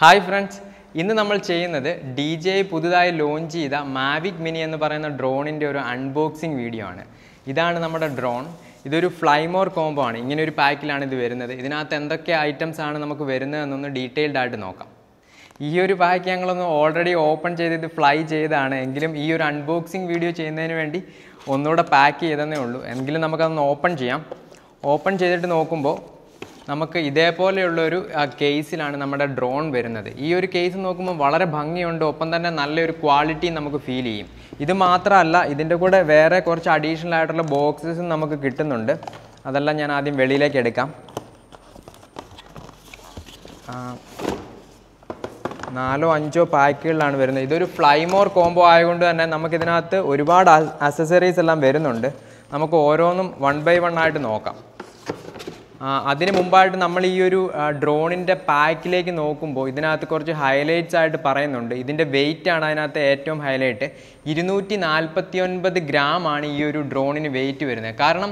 Hi friends ഇന്ന് നമ്മൾ ചെയ്യുന്നത് ഡി ജെ പുതുതായി ലോഞ്ച് ചെയ്ത മാവിക് മിനി എന്ന് പറയുന്ന ഡ്രോണിന്റെ ഒരു അൺബോക്സിങ് വീഡിയോ ആണ്. ഇതാണ് നമ്മുടെ ഡ്രോൺ ഇതൊരു ഫ്ലൈമോർ കോംബോ ആണ്. ഇങ്ങനെ ഒരു പാക്കിലാണ് ഇത് വരുന്നത്. ഇതിനകത്ത് എന്തൊക്കെ ഐറ്റംസ് ആണ് നമുക്ക് വരുന്നതെന്നൊന്ന് ഡീറ്റെയിൽഡ് ആയിട്ട് നോക്കാം. ഈ ഒരു പാക്ക് ഞങ്ങളൊന്ന് ഓൾറെഡി ഓപ്പൺ ചെയ്ത് ഇത് ഫ്ലൈ ചെയ്താണ് എങ്കിലും ഈ ഒരു അൺബോക്സിങ് വീഡിയോ ചെയ്യുന്നതിന് വേണ്ടി ഒന്നുകൂടെ പാക്ക് ചെയ്തതേ ഉള്ളൂ. എങ്കിലും നമുക്കതൊന്ന് ഓപ്പൺ ചെയ്യാം. ഓപ്പൺ ചെയ്തിട്ട് നോക്കുമ്പോൾ നമുക്ക് ഇതേപോലെയുള്ള ഒരു കേസിലാണ് നമ്മുടെ ഡ്രോൺ വരുന്നത്. ഈ ഒരു കേസ് നോക്കുമ്പോൾ വളരെ ഭംഗിയുണ്ട്. ഒപ്പം തന്നെ നല്ലൊരു ക്വാളിറ്റി നമുക്ക് ഫീൽ ചെയ്യും. ഇത് മാത്രമല്ല ഇതിന്റെ കൂടെ വേറെ കുറച്ച് അഡീഷണൽ ആയിട്ടുള്ള ബോക്സസും നമുക്ക് കിട്ടുന്നുണ്ട്. അതെല്ലാം ഞാൻ ആദ്യം വെളിയിലേക്ക് എടുക്കാം. നാലോ അഞ്ചോ പാക്കുകളിലാണ് വരുന്നത്. ഇതൊരു ഫ്ലൈമോർ കോംബോ ആയതുകൊണ്ട് തന്നെ നമുക്കിതിനകത്ത് ഒരുപാട് അസസറീസ് എല്ലാം വരുന്നുണ്ട്. നമുക്ക് ഓരോന്നും വൺ ബൈ വൺ ആയിട്ട് നോക്കാം. അതിന് മുമ്പായിട്ട് നമ്മൾ ഈ ഒരു ഡ്രോണിന്റെ പാക്കിലേക്ക് നോക്കുമ്പോൾ ഇതിനകത്ത് കുറച്ച് ഹൈലൈറ്റ്സ് ആയിട്ട് പറയുന്നുണ്ട്. ഇതിന്റെ വെയിറ്റ് ആണ് അതിനകത്ത് ഏറ്റവും ഹൈലൈറ്റ് ഇരുന്നൂറ്റി നാൽപ്പത്തി ഒൻപത് ഗ്രാം ആണ് ഈ ഒരു ഡ്രോണിന് വെയിറ്റ് വരുന്നത്. കാരണം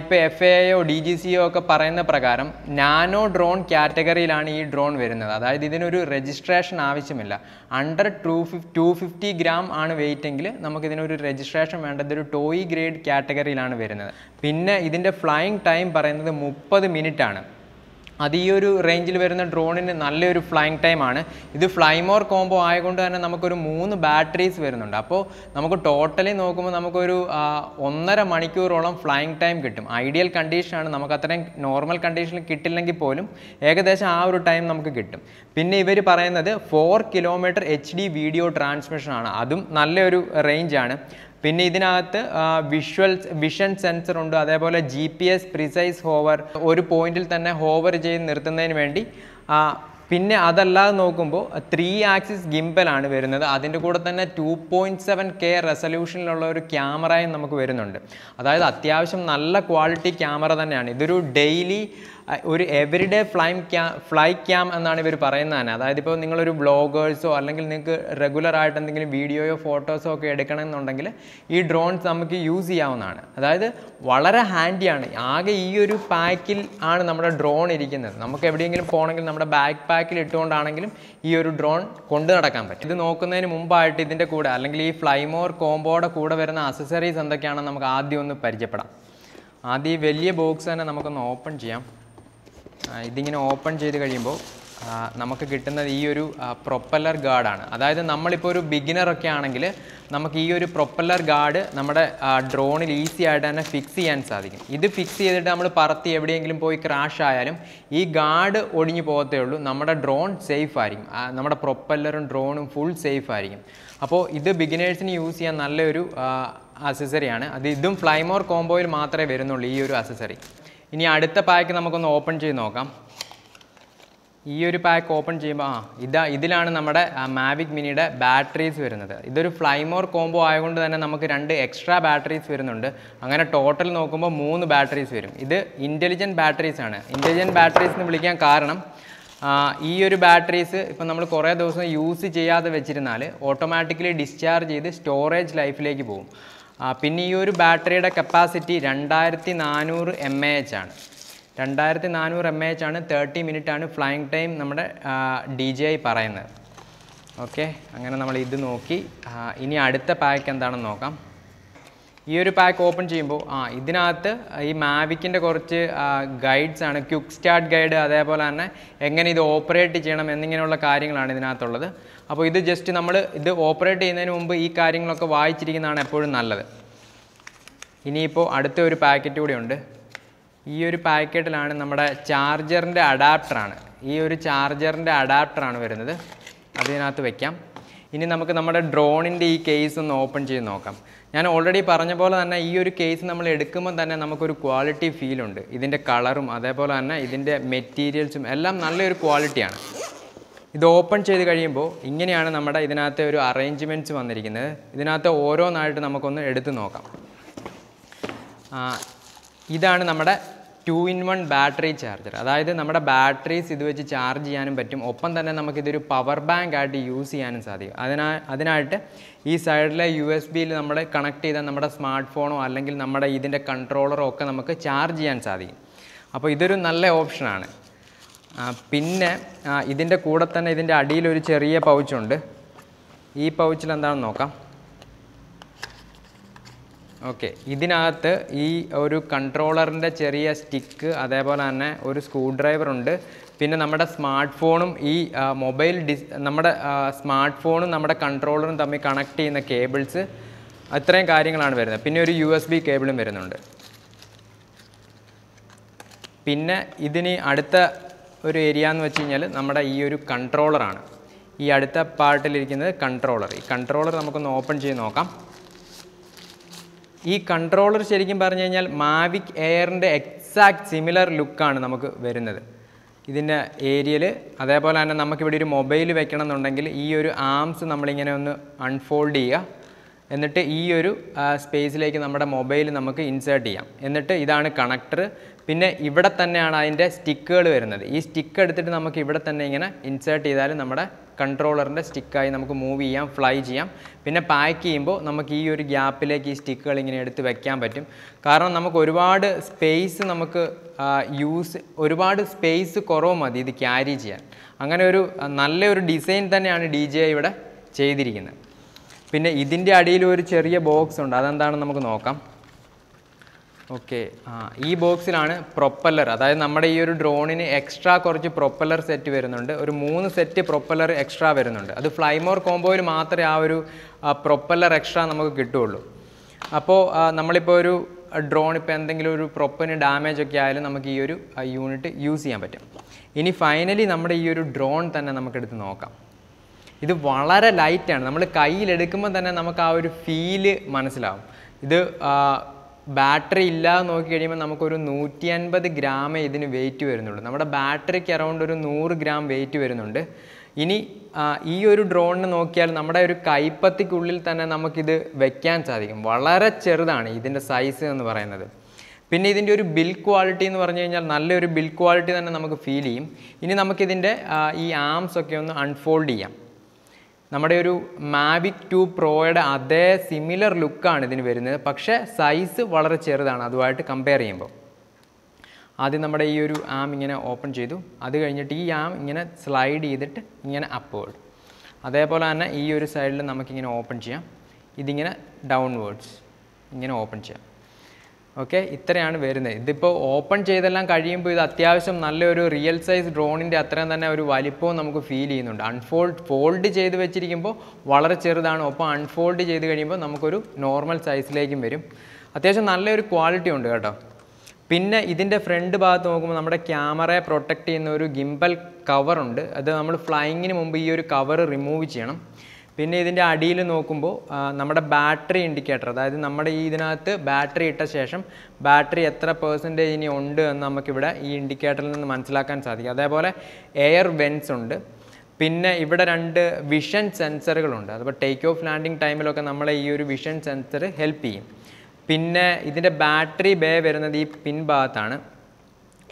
ഇപ്പോൾ F A O D G C O ഒക്കെ പറയുന്ന പ്രകാരം നാനോ ഡ്രോൺ കാറ്റഗറിയിലാണ് ഈ ഡ്രോൺ വരുന്നത്. അതായത് ഇതിനൊരു രജിസ്ട്രേഷൻ ആവശ്യമില്ല. Under two two fifty gram ആണ് വെയിറ്റ് എങ്കിൽ നമുക്കിതിനൊരു രജിസ്ട്രേഷൻ വേണ്ടത് ഒരു ടോയ് ഗ്രേഡ് കാറ്റഗറിയിലാണ് വരുന്നത്. പിന്നെ ഇതിന്റെ ഫ്ലൈയിങ് ടൈം പറയുന്നത് മുപ്പത് മിനിറ്റ് ആണ്. അത് ഈ ഒരു റേഞ്ചിൽ വരുന്ന ഡ്രോണിന് നല്ലൊരു ഫ്ലൈങ് ടൈമാണ് ഇത് ഫ്ലൈമോർ കോംബോ ആയതുകൊണ്ട് തന്നെ നമുക്കൊരു മൂന്ന് ബാറ്ററീസ് വരുന്നുണ്ട്. അപ്പോൾ നമുക്ക് ടോട്ടലി നോക്കുമ്പോൾ നമുക്കൊരു ഒന്നര മണിക്കൂറോളം ഫ്ലൈങ് ടൈം കിട്ടും. ഐഡിയൽ കണ്ടീഷനാണ് നമുക്ക് അത്രയും നോർമൽ കണ്ടീഷനിൽ കിട്ടില്ലെങ്കിൽ പോലും ഏകദേശം ആ ഒരു ടൈം നമുക്ക് കിട്ടും. പിന്നെ ഇവർ പറയുന്നത് four kilometre H D video ട്രാൻസ്മിഷനാണ് അതും നല്ലൊരു റേഞ്ചാണ് പിന്നെ ഇതിനകത്ത് വിഷ്വൽ വിഷൻ സെൻസർ ഉണ്ട്. അതേപോലെ G P S precise hover ഒരു പോയിന്റിൽ തന്നെ ഹോവർ ചെയ്ത് നിർത്തുന്നതിന് വേണ്ടി പിന്നെ അതല്ലാതെ നോക്കുമ്പോൾ ത്രീ ആക്സിസ് ഗിംബലാണ് വരുന്നത്. അതിന്റെ കൂടെ തന്നെ ടു പോയിന്റ് സെവൻ കെ റെസൊല്യൂഷനിലുള്ള ഒരു ക്യാമറയും നമുക്ക് വരുന്നുണ്ട്. അതായത് അത്യാവശ്യം നല്ല ക്വാളിറ്റി ക്യാമറ തന്നെയാണ്. ഇതൊരു ഡെയിലി ഒരു എവറിഡേ ഫ്ലൈ ക്യാ ഫ്ലൈ ക്യാം എന്നാണ് ഇവർ പറയുന്നത് തന്നെ. അതായത് ഇപ്പോൾ നിങ്ങളൊരു ബ്ലോഗേഴ്സോ അല്ലെങ്കിൽ നിങ്ങൾക്ക് റെഗുലർ ആയിട്ട് എന്തെങ്കിലും വീഡിയോയോ ഫോട്ടോസോ ഒക്കെ എടുക്കണമെന്നുണ്ടെങ്കിൽ ഈ ഡ്രോൺസ് നമുക്ക് യൂസ് ചെയ്യാവുന്നതാണ്. അതായത് വളരെ ഹാൻഡിയാണ് ആകെ ഈ ഒരു പാക്കിൽ ആണ് നമ്മുടെ ഡ്രോൺ ഇരിക്കുന്നത്. നമുക്ക് എവിടെയെങ്കിലും പോകണമെങ്കിൽ നമ്മുടെ ബാക്ക് പാക്കിൽ ഇട്ടുകൊണ്ടാണെങ്കിലും ഈ ഒരു ഡ്രോൺ കൊണ്ടു നടക്കാൻ പറ്റും. ഇത് നോക്കുന്നതിന് മുമ്പായിട്ട് ഇതിന്റെ കൂടെ അല്ലെങ്കിൽ ഈ ഫ്ലൈമോർ കോംബോയുടെ കൂടെ വരുന്ന അസസറീസ് എന്തൊക്കെയാണെന്ന് നമുക്ക് ആദ്യം ഒന്ന് പരിചയപ്പെടാം. ആദ്യം ഈ വലിയ ബോക്സ് തന്നെ നമുക്കൊന്ന് ഓപ്പൺ ചെയ്യാം. ഇതിങ്ങനെ ഓപ്പൺ ചെയ്ത് കഴിയുമ്പോൾ നമുക്ക് കിട്ടുന്നത് ഈ ഒരു പ്രൊപ്പല്ലർ ഗാർഡാണ് അതായത് നമ്മളിപ്പോൾ ഒരു ബിഗിനറൊക്കെ ആണെങ്കിൽ നമുക്ക് ഈ ഒരു പ്രൊപ്പല്ലർ ഗാർഡ് നമ്മുടെ ഡ്രോണിൽ ഈസി ആയിട്ട് തന്നെ ഫിക്സ് ചെയ്യാൻ സാധിക്കും. ഇത് ഫിക്സ് ചെയ്തിട്ട് നമ്മൾ പറത്തി എവിടെയെങ്കിലും പോയി ക്രാഷ് ആയാലും ഈ ഗാർഡ് ഒടിഞ്ഞു പോകത്തേ ഉള്ളൂ. നമ്മുടെ ഡ്രോൺ സേഫ് ആയിരിക്കും. നമ്മുടെ പ്രൊപ്പല്ലറും ഡ്രോണും ഫുൾ സേഫ് ആയിരിക്കും. അപ്പോൾ ഇത് ബിഗിനേഴ്സിന് യൂസ് ചെയ്യാൻ നല്ലൊരു അസസറിയാണ് അത് ഇതും ഫ്ലൈമോർ കോംബോയിൽ മാത്രമേ വരുന്നുള്ളൂ ഈ ഒരു അസസറി ഇനി അടുത്ത പാക്ക് നമുക്കൊന്ന് ഓപ്പൺ ചെയ്ത് നോക്കാം. ഈ ഒരു പാക്ക് ഓപ്പൺ ചെയ്യുമ്പോൾ ആ ഇതാ ഇതിലാണ് നമ്മുടെ മാവിക് മിനിയുടെ ബാറ്ററീസ് വരുന്നത്. ഇതൊരു ഫ്ലൈമോർ കോംബോ ആയതുകൊണ്ട് തന്നെ നമുക്ക് രണ്ട് എക്സ്ട്രാ ബാറ്ററീസ് വരുന്നുണ്ട്. അങ്ങനെ ടോട്ടൽ നോക്കുമ്പോൾ മൂന്ന് ബാറ്ററീസ് വരും. ഇത് ഇന്റലിജന്റ് ബാറ്ററീസ് ആണ്. ഇന്റലിജന്റ് ബാറ്ററീസ് എന്ന് വിളിക്കാൻ കാരണം ഈ ഒരു ബാറ്ററീസ് ഇപ്പം നമ്മൾ കുറേ ദിവസം യൂസ് ചെയ്യാതെ വെച്ചിരുന്നാൽ ഓട്ടോമാറ്റിക്കലി ഡിസ്ചാർജ് ചെയ്ത് സ്റ്റോറേജ് ലൈഫിലേക്ക് പോകും. പിന്നെ ഈ ഒരു ബാറ്ററിയുടെ കപ്പാസിറ്റി രണ്ടായിരത്തി നാനൂറ് എം എ എച്ച് ആണ്. രണ്ടായിരത്തി നാനൂറ് എം എ എച്ച് ആണ് തേർട്ടി മിനിറ്റ് ആണ് ഫ്ലൈങ് ടൈം നമ്മുടെ ഡി ജെ ഐ പറയുന്നത്. ഓക്കെ അങ്ങനെ നമ്മൾ ഇത് നോക്കി. ഇനി അടുത്ത പാക്ക് എന്താണെന്ന് നോക്കാം. ഈ ഒരു പാക്ക് ഓപ്പൺ ചെയ്യുമ്പോൾ ആ ഇതിനകത്ത് ഈ മാവിക്കിന്റെ കുറച്ച് ഗൈഡ്സ് ആണ്. ക്യുക്ക് സ്റ്റാർട്ട് ഗൈഡ് അതേപോലെ തന്നെ എങ്ങനെ ഇത് ഓപ്പറേറ്റ് ചെയ്യണം എന്നിങ്ങനെയുള്ള കാര്യങ്ങളാണ് ഇതിനകത്തുള്ളത്. അപ്പോൾ ഇത് ജസ്റ്റ് നമ്മൾ ഇത് ഓപ്പറേറ്റ് ചെയ്യുന്നതിന് മുമ്പ് ഈ കാര്യങ്ങളൊക്കെ വായിച്ചിരിക്കുന്നതാണ് എപ്പോഴും നല്ലത്. ഇനിയിപ്പോൾ അടുത്ത ഒരു പാക്കറ്റ് കൂടി ഉണ്ട്. ഈ ഒരു പാക്കറ്റിലാണ് നമ്മുടെ ചാർജറിന്റെ അഡാപ്റ്ററാണ് ഈ ഒരു ചാർജറിന്റെ അഡാപ്റ്ററാണ് വരുന്നത്. അതിനകത്ത് വയ്ക്കാം ഇനി നമുക്ക് നമ്മുടെ ഡ്രോണിന്റെ ഈ കേസ് ഒന്ന് ഓപ്പൺ ചെയ്ത് നോക്കാം. ഞാൻ ഓൾറെഡി പറഞ്ഞ പോലെ തന്നെ ഈ ഒരു കേസ് നമ്മൾ എടുക്കുമ്പോൾ തന്നെ നമുക്കൊരു ക്വാളിറ്റി ഫീൽ ഉണ്ട്. ഇതിന്റെ കളറും അതേപോലെ തന്നെ ഇതിന്റെ മെറ്റീരിയൽസും എല്ലാം നല്ലൊരു ക്വാളിറ്റിയാണ് ഇത് ഓപ്പൺ ചെയ്ത് കഴിയുമ്പോൾ ഇങ്ങനെയാണ് നമ്മുടെ ഇതിനകത്തെ ഒരു അറേഞ്ച്മെന്റ്സ് വന്നിരിക്കുന്നത്. ഇതിനകത്ത് ഓരോന്നായിട്ട് നമുക്കൊന്ന് എടുത്ത് നോക്കാം. ഇതാണ് നമ്മുടെ two in one battery charger അതായത് നമ്മുടെ ബാറ്ററീസ് ഇത് വെച്ച് ചാർജ് ചെയ്യാനും പറ്റും. ഒപ്പം തന്നെ നമുക്കിതൊരു പവർ ബാങ്ക് ആയിട്ട് യൂസ് ചെയ്യാനും സാധിക്കും. അതിനാ അതിനായിട്ട് ഈ സൈഡിലെ യു എസ് ബിയിൽ നമ്മൾ കണക്ട് ചെയ്ത നമ്മുടെ സ്മാർട്ട് ഫോണോ അല്ലെങ്കിൽ നമ്മുടെ ഇതിന്റെ കൺട്രോളറോ ഒക്കെ നമുക്ക് ചാർജ് ചെയ്യാൻ സാധിക്കും. അപ്പോൾ ഇതൊരു നല്ല ഓപ്ഷനാണ് പിന്നെ ഇതിന്റെ കൂടെ തന്നെ ഇതിന്റെ അടിയിൽ ഒരു ചെറിയ പൗച്ചുണ്ട് ഈ പൗച്ചിൽ എന്താണെന്ന് നോക്കാം. ഓക്കെ ഇതിനകത്ത് ഈ ഒരു കൺട്രോളറിന്റെ ചെറിയ സ്റ്റിക്ക് അതേപോലെ തന്നെ ഒരു സ്ക്രൂ ഡ്രൈവർ ഉണ്ട്. പിന്നെ നമ്മുടെ സ്മാർട്ട് ഫോണും ഈ മൊബൈൽ ഡിസ് നമ്മുടെ സ്മാർട്ട് ഫോണും നമ്മുടെ കൺട്രോളറും തമ്മിൽ കണക്ട് ചെയ്യുന്ന കേബിൾസ് അത്രയും കാര്യങ്ങളാണ് വരുന്നത്. പിന്നെ ഒരു യു എസ് ബി കേബിളും വരുന്നുണ്ട്. പിന്നെ ഇതിന് അടുത്ത ഒരു ഏരിയ എന്ന് വെച്ച് കഴിഞ്ഞാൽ നമ്മുടെ ഈ ഒരു കൺട്രോളറാണ് ഈ അടുത്ത പാർട്ടിലിരിക്കുന്നത് കൺട്രോളർ ഈ കൺട്രോളർ നമുക്കൊന്ന് ഓപ്പൺ ചെയ്ത് നോക്കാം. ഈ കൺട്രോളർ ശരിക്കും പറഞ്ഞു കഴിഞ്ഞാൽ മാവിക് എയറിന്റെ എക്സാക്ട് സിമിലർ ലുക്കാണ് നമുക്ക് വരുന്നത്. ഇതിന്റെ ഏരിയയിൽ അതേപോലെ തന്നെ നമുക്കിവിടെ ഒരു മൊബൈൽ വെക്കണം എന്നുണ്ടെങ്കിൽ ഈ ഒരു ആംസ് നമ്മളിങ്ങനെ ഒന്ന് അൺഫോൾഡ് ചെയ്യുക. എന്നിട്ട് ഈ ഒരു സ്പേസിലേക്ക് നമ്മുടെ മൊബൈൽ നമുക്ക് ഇൻസേർട്ട് ചെയ്യാം. എന്നിട്ട് ഇതാണ് കണക്ടർ പിന്നെ ഇവിടെ തന്നെയാണ് അതിന്റെ സ്റ്റിക്കുകൾ വരുന്നത്. ഈ സ്റ്റിക്ക് എടുത്തിട്ട് നമുക്ക് ഇവിടെ തന്നെ ഇങ്ങനെ ഇൻസേർട്ട് ചെയ്താൽ നമ്മുടെ കൺട്രോളറിന്റെ സ്റ്റിക്കായി നമുക്ക് മൂവ് ചെയ്യാം ഫ്ലൈ ചെയ്യാം. പിന്നെ പാക്ക് ചെയ്യുമ്പോൾ നമുക്ക് ഈ ഒരു ഗ്യാപ്പിലേക്ക് ഈ സ്റ്റിക്കുകൾ ഇങ്ങനെ എടുത്ത് വെക്കാൻ പറ്റും. കാരണം നമുക്ക് ഒരുപാട് സ്പേസ് നമുക്ക് യൂസ് ഒരുപാട് സ്പേസ് കുറവ് മതി ഇത് ക്യാരി ചെയ്യാൻ. അങ്ങനെ ഒരു നല്ലൊരു ഡിസൈൻ തന്നെയാണ് ഡി ജെ ഇവിടെ ചെയ്തിരിക്കുന്നത്. പിന്നെ ഇതിന്റെ അടിയിൽ ഒരു ചെറിയ ബോക്സ് ഉണ്ട്. അതെന്താണെന്ന് നമുക്ക് നോക്കാം. ഓക്കെ ഈ ബോക്സിലാണ് പ്രൊപ്പല്ലർ അതായത് നമ്മുടെ ഈ ഒരു ഡ്രോണിന് എക്സ്ട്രാ കുറച്ച് പ്രൊപ്പല്ലർ സെറ്റ് വരുന്നുണ്ട്. ഒരു മൂന്ന് സെറ്റ് പ്രൊപ്പല്ലർ എക്സ്ട്രാ വരുന്നുണ്ട്. അത് ഫ്ലൈമോർ കോംബോയിൽ മാത്രമേ ആ ഒരു പ്രൊപ്പല്ലർ എക്സ്ട്രാ നമുക്ക് കിട്ടുകയുള്ളൂ. അപ്പോൾ നമ്മളിപ്പോൾ ഒരു ഡ്രോൺ ഇപ്പോൾ എന്തെങ്കിലും ഒരു പ്രൊപ്പന് ഡാമേജ് ഒക്കെ ആയാലും നമുക്ക് ഈ ഒരു യൂണിറ്റ് യൂസ് ചെയ്യാൻ പറ്റും. ഇനി ഫൈനലി നമ്മുടെ ഈ ഒരു ഡ്രോൺ തന്നെ നമുക്കെടുത്ത് നോക്കാം. ഇത് വളരെ ലൈറ്റാണ് നമ്മൾ കയ്യിലെടുക്കുമ്പോൾ തന്നെ നമുക്ക് ആ ഒരു ഫീൽ മനസ്സിലാവും. ഇത് ബാറ്ററി ഇല്ല നോക്കി കഴിയുമ്പോൾ നമുക്കൊരു നൂറ്റി അൻപത് ഗ്രാമേ ഇതിന് വെയിറ്റ് വരുന്നുള്ളൂ. നമ്മുടെ ബാറ്ററിക്ക് അറൗണ്ട് ഒരു നൂറ് ഗ്രാം വെയിറ്റ് വരുന്നുണ്ട്. ഇനി ഈ ഒരു ഡ്രോണിന് നോക്കിയാൽ നമ്മുടെ ഒരു കൈപ്പത്തിക്കുള്ളിൽ തന്നെ നമുക്കിത് വെക്കാൻ സാധിക്കും. വളരെ ചെറുതാണ് ഇതിന്റെ സൈസ് എന്ന് പറയുന്നത്. പിന്നെ ഇതിന്റെ ഒരു ബിൽ ക്വാളിറ്റി എന്ന് പറഞ്ഞു കഴിഞ്ഞാൽ നല്ലൊരു ബിൽ ക്വാളിറ്റി തന്നെ നമുക്ക് ഫീൽ ചെയ്യും. ഇനി നമുക്കിതിന്റെ ഈ ആംസ് ഒക്കെ ഒന്ന് അൺഫോൾഡ് ചെയ്യാം. നമ്മുടെ ഒരു മാവിക് ടു പ്രോയുടെ അതേ സിമിലർ ലുക്കാണ് ഇതിന് വരുന്നത്. പക്ഷേ സൈസ് വളരെ ചെറുതാണ്. അതുമായിട്ട് കമ്പയർ ചെയ്യുമ്പോൾ. ആദ്യം നമ്മുടെ ഈ ഒരു ആം ഇങ്ങനെ ഓപ്പൺ ചെയ്തു. അത് കഴിഞ്ഞിട്ട് ഈ ആം ഇങ്ങനെ സ്ലൈഡ് ചെയ്തിട്ട് ഇങ്ങനെ അപ്വേർഡ് അതേപോലെ തന്നെ ഈ ഒരു സൈഡിൽ നമുക്കിങ്ങനെ ഓപ്പൺ ചെയ്യാം. ഇതിങ്ങനെ ഡൗൺവേർഡ്സ് ഇങ്ങനെ ഓപ്പൺ ചെയ്യാം. ഓക്കെ ഇത്രയാണ് വരുന്നത്. ഇതിപ്പോൾ ഓപ്പൺ ചെയ്തെല്ലാം കഴിയുമ്പോൾ ഇത് അത്യാവശ്യം നല്ലൊരു റിയൽ സൈസ് ഡ്രോണിന്റെ അത്രയും തന്നെ ഒരു വലിപ്പവും നമുക്ക് ഫീൽ ചെയ്യുന്നുണ്ട്. അൺഫോൾഡ് ഫോൾഡ് ചെയ്ത് വെച്ചിരിക്കുമ്പോൾ വളരെ ചെറുതാണ്. ഒപ്പം അൺഫോൾഡ് ചെയ്ത് കഴിയുമ്പോൾ നമുക്കൊരു നോർമൽ സൈസിലേക്കും വരും. അത്യാവശ്യം നല്ലൊരു ക്വാളിറ്റി ഉണ്ട് കേട്ടോ. പിന്നെ ഇതിന്റെ ഫ്രണ്ട് ഭാഗത്ത് നോക്കുമ്പോൾ നമ്മുടെ ക്യാമറയെ പ്രൊട്ടക്റ്റ് ചെയ്യുന്ന ഒരു ഗിംബൽ കവറുണ്ട് അത് നമ്മൾ ഫ്ലൈയിങ്ങിന് മുമ്പ് ഈ ഒരു കവർ റിമൂവ് ചെയ്യണം. പിന്നെ ഇതിന്റെ അടിയിൽ നോക്കുമ്പോൾ നമ്മുടെ ബാറ്ററി ഇൻഡിക്കേറ്റർ അതായത് നമ്മുടെ ഈ ഇതിനകത്ത് ബാറ്ററി ഇട്ട ശേഷം ബാറ്ററി എത്ര പേഴ്സന്റേജ് ഇനി ഉണ്ട് എന്ന് നമുക്കിവിടെ ഈ ഇൻഡിക്കേറ്ററിൽ നിന്ന് മനസ്സിലാക്കാൻ സാധിക്കും. അതേപോലെ എയർ വെൻസ് ഉണ്ട്. പിന്നെ ഇവിടെ രണ്ട് വിഷൻ സെൻസറുകളുണ്ട് അതിപ്പോൾ ടേക്ക് ഓഫ് ലാൻഡിങ് ടൈമിലൊക്കെ നമ്മളെ ഈ ഒരു വിഷൻ സെൻസർ ഹെൽപ്പ് ചെയ്യും. പിന്നെ ഇതിന്റെ ബാറ്ററി ബേ വരുന്നത് ഈ പിൻ ഭാഗത്താണ്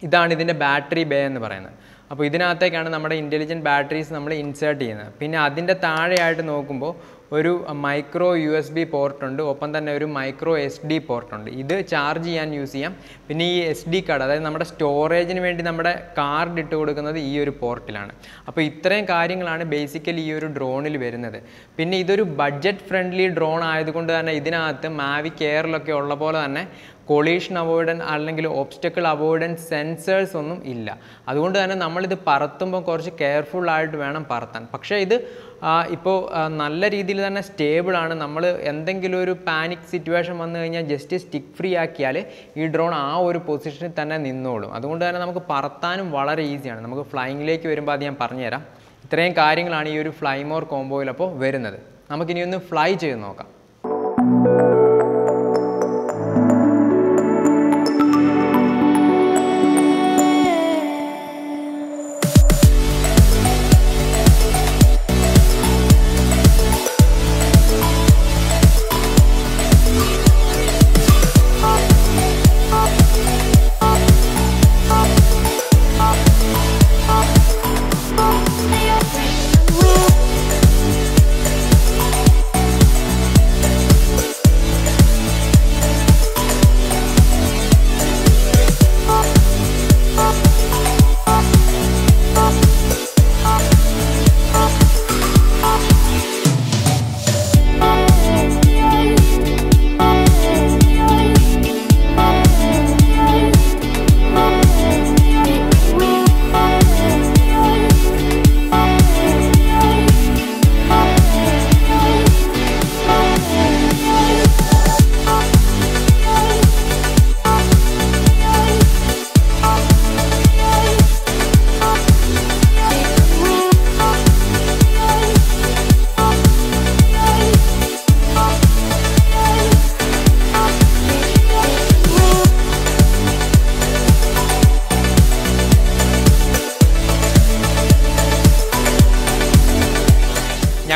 ഇതാണ് ഇതിന്റെ ബാറ്ററി ബേ എന്ന് പറയുന്നത്. അപ്പോൾ ഇതിനകത്തേക്കാണ് നമ്മുടെ ഇന്റലിജന്റ് ബാറ്ററീസ് നമ്മൾ ഇൻസേർട്ട് ചെയ്യുന്നത്. പിന്നെ അതിന്റെ താഴെയായിട്ട് നോക്കുമ്പോൾ ഒരു മൈക്രോ യു എസ് ബി പോർട്ടുണ്ട് ഒപ്പം തന്നെ ഒരു മൈക്രോ എസ് ഡി പോർട്ടുണ്ട് ഇത് ചാർജ് ചെയ്യാൻ യൂസ് ചെയ്യാം. പിന്നെ ഈ എസ് ഡി കാർഡ് അതായത് നമ്മുടെ സ്റ്റോറേജിന് വേണ്ടി നമ്മുടെ കാർഡ് ഇട്ട് കൊടുക്കുന്നത് ഈ ഒരു പോർട്ടിലാണ് അപ്പോൾ ഇത്രയും കാര്യങ്ങളാണ് ബേസിക്കലി ഈ ഒരു ഡ്രോണിൽ വരുന്നത്. പിന്നെ ഇതൊരു ബഡ്ജറ്റ് ഫ്രണ്ട്ലി ഡ്രോൺ ആയതുകൊണ്ട് തന്നെ ഇതിനകത്ത് മാവി കെയറിലൊക്കെ ഉള്ള പോലെ തന്നെ കൊളീഷൻ അവോയ്ഡൻ അല്ലെങ്കിൽ ഓബ്സ്റ്റക്കിൾ അവോയ്ഡൻസ് സെൻസേഴ്സ് ഒന്നും ഇല്ല. അതുകൊണ്ട് തന്നെ നമ്മളിത് പറത്തുമ്പോൾ കുറച്ച് കെയർഫുൾ ആയിട്ട് വേണം പറത്താൻ. പക്ഷേ ഇത് ഇപ്പോൾ നല്ല രീതിയിൽ തന്നെ സ്റ്റേബിളാണ് നമ്മൾ എന്തെങ്കിലും ഒരു പാനിക് സിറ്റുവേഷൻ വന്നു കഴിഞ്ഞാൽ ജസ്റ്റ് സ്റ്റിക്ക് ഫ്രീ ആക്കിയാൽ ഈ ഡ്രോൺ ആ ഒരു പൊസിഷനിൽ തന്നെ നിന്നോളും. അതുകൊണ്ട് തന്നെ നമുക്ക് പറത്താനും വളരെ ഈസിയാണ് നമുക്ക് ഫ്ലൈയിങ്ങിലേക്ക് വരുമ്പോൾ അത് ഞാൻ പറഞ്ഞുതരാം. ഇത്രയും കാര്യങ്ങളാണ് ഈ ഒരു ഫ്ലൈമോർ കോംബോയിൽ അപ്പോൾ വരുന്നത്. നമുക്കിനി ഒന്ന് ഫ്ലൈ ചെയ്ത് നോക്കാം.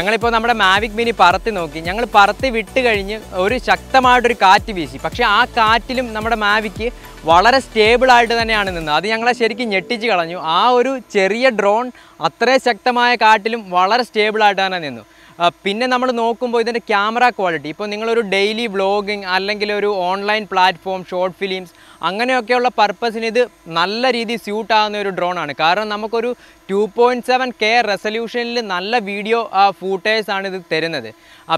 ഞങ്ങളിപ്പോൾ നമ്മുടെ മാവിക് മിനി പറത്തി നോക്കി. ഞങ്ങൾ പറത്തി വിട്ട് കഴിഞ്ഞ് ഒരു ശക്തമായിട്ടൊരു കാറ്റ് വീശി. പക്ഷേ ആ കാറ്റിലും നമ്മുടെ മാവിക്ക് വളരെ സ്റ്റേബിളായിട്ട് തന്നെയാണ് നിന്നത് അത് ഞങ്ങളെ ശരിക്കും ഞെട്ടിച്ച് കളഞ്ഞു. ആ ഒരു ചെറിയ ഡ്രോൺ അത്രയും ശക്തമായ കാറ്റിലും വളരെ സ്റ്റേബിളായിട്ട് തന്നെ നിന്നു. പിന്നെ നമ്മൾ നോക്കുമ്പോൾ ഇതിന്റെ ക്യാമറ ക്വാളിറ്റി. ഇപ്പോൾ നിങ്ങളൊരു ഡെയിലി വ്ളോഗിങ് അല്ലെങ്കിൽ ഒരു ഓൺലൈൻ പ്ലാറ്റ്ഫോം ഷോർട്ട് ഫിലിംസ് അങ്ങനെയൊക്കെയുള്ള പർപ്പസിന് ഇത് നല്ല രീതിയിൽ സ്യൂട്ട് ആകുന്ന ഒരു ഡ്രോണാണ്. കാരണം നമുക്കൊരു ടു പോയിന്റ് സെവൻ കെ റെസൊല്യൂഷനിൽ നല്ല വീഡിയോ ഫൂട്ടേഴ്സാണ് ഇത് തരുന്നത്.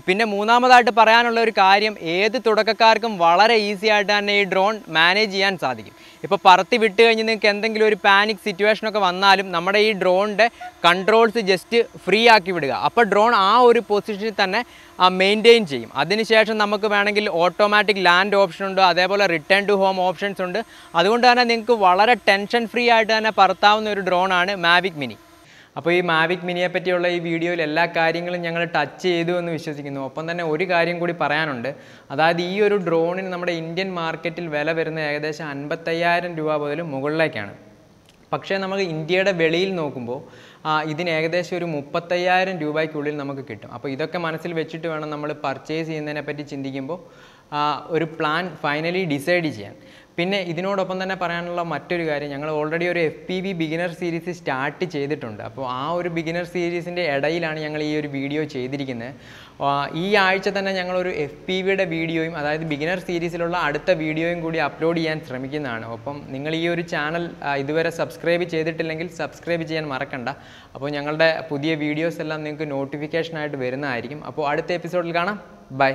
പിന്നെ മൂന്നാമതായിട്ട് പറയാനുള്ള ഒരു കാര്യം ഏത് തുടക്കക്കാർക്കും വളരെ ഈസി ആയിട്ട് തന്നെ ഈ ഡ്രോൺ മാനേജ് ചെയ്യാൻ സാധിക്കും. ഇപ്പോൾ പറത്തി വിട്ട് കഴിഞ്ഞ് നിങ്ങൾക്ക് എന്തെങ്കിലും ഒരു പാനിക് സിറ്റുവേഷനൊക്കെ വന്നാലും നമ്മുടെ ഈ ഡ്രോണിന്റെ കൺട്രോൾസ് ജസ്റ്റ് ഫ്രീ ആക്കി വിടുക. അപ്പോൾ ഡ്രോൺ ആ ഒരു പൊസിഷനിൽ തന്നെ മെയിന്റെയിൻ ചെയ്യും. അതിനുശേഷം നമുക്ക് വേണമെങ്കിൽ ഓട്ടോമാറ്റിക് ലാൻഡ് ഓപ്ഷൻ ഉണ്ട് അതേപോലെ റിട്ടേൺ ടു ഹോം ഓപ്ഷൻസ് ഉണ്ട്. അതുകൊണ്ട് തന്നെ നിങ്ങൾക്ക് വളരെ ടെൻഷൻ ഫ്രീ ആയിട്ട് തന്നെ പറത്താവുന്ന ഒരു ഡ്രോണാണ് മാവിക് മിനി അപ്പോൾ ഈ മാവിക് മിനിയെ പറ്റിയുള്ള ഈ വീഡിയോയിൽ എല്ലാ കാര്യങ്ങളും ഞങ്ങൾ ടച്ച് ചെയ്തു എന്ന് വിശ്വസിക്കുന്നു. ഒപ്പം തന്നെ ഒരു കാര്യം കൂടി പറയാനുണ്ട്. അതായത് ഈ ഒരു ഡ്രോണിന് നമ്മുടെ ഇന്ത്യൻ മാർക്കറ്റിൽ വില വരുന്ന ഏകദേശം അൻപത്തയ്യായിരം രൂപ മുതൽ മുകളിലേക്കാണ്. പക്ഷേ നമുക്ക് ഇന്ത്യയുടെ വെളിയിൽ നോക്കുമ്പോൾ ഇതിന് ഏകദേശം ഒരു മുപ്പത്തയ്യായിരം രൂപയ്ക്കുള്ളിൽ നമുക്ക് കിട്ടും. അപ്പോൾ ഇതൊക്കെ മനസ്സിൽ വെച്ചിട്ട് വേണം നമ്മൾ പർച്ചേസ് ചെയ്യുന്നതിനെ പറ്റി ചിന്തിക്കുമ്പോൾ ഒരു പ്ലാൻ ഫൈനലി ഡിസൈഡ് ചെയ്യാൻ. പിന്നെ ഇതിനോടൊപ്പം തന്നെ പറയാനുള്ള മറ്റൊരു കാര്യം ഞങ്ങൾ ഓൾറെഡി ഒരു F P V beginner series start ചെയ്തിട്ടുണ്ട്. അപ്പോൾ ആ ഒരു ബിഗിനർ സീരീസിന്റെ ഇടയിലാണ് ഞങ്ങൾ ഈ ഒരു വീഡിയോ ചെയ്തിരിക്കുന്നത് ഈ ആഴ്ച തന്നെ ഞങ്ങളൊരു എഫ് പി വിയുടെ വീഡിയോയും അതായത് ബിഗിനർ സീരീസിലുള്ള അടുത്ത വീഡിയോയും കൂടി അപ്ലോഡ് ചെയ്യാൻ ശ്രമിക്കുന്നതാണ്. അപ്പം നിങ്ങൾ ഈ ഒരു ചാനൽ ഇതുവരെ സബ്സ്ക്രൈബ് ചെയ്തിട്ടില്ലെങ്കിൽ സബ്സ്ക്രൈബ് ചെയ്യാൻ മറക്കണ്ട. അപ്പോൾ ഞങ്ങളുടെ പുതിയ വീഡിയോസ് എല്ലാം നിങ്ങൾക്ക് നോട്ടിഫിക്കേഷനായിട്ട് വരുന്നതായിരിക്കും. അപ്പോൾ അടുത്ത എപ്പിസോഡിൽ കാണാം. ബൈ